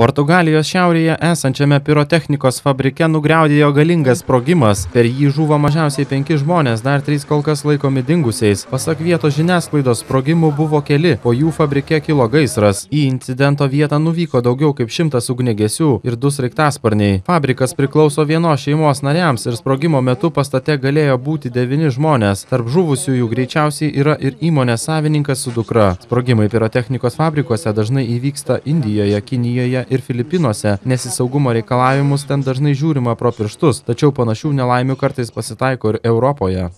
Portugalijos šiaurėje esančiame pirotechnikos fabrike nugriaudėjo galingas sprogimas. Per jį žuvo mažiausiai penki žmonės, dar trys kol kas laikomi dingusiais. Pasak vietos žiniasklaidos, sprogimų buvo keli, po jų fabrike kilo gaisras. Į incidento vietą nuvyko daugiau kaip šimtas ugnegesių ir du sraigtasparniai. Fabrikas priklauso vienos šeimos nariams ir sprogimo metu pastate galėjo būti devyni žmonės. Tarp žuvusiųjų greičiausiai yra ir įmonės savininkas su dukra. Sprogimai pirotechnikos fabrikuose dažnai įvyksta Indijoje, Kinijoje ir Filipinuose, nes į saugumo reikalavimus ten dažnai žiūrima pro pirštus, tačiau panašių nelaimių kartais pasitaiko ir Europoje.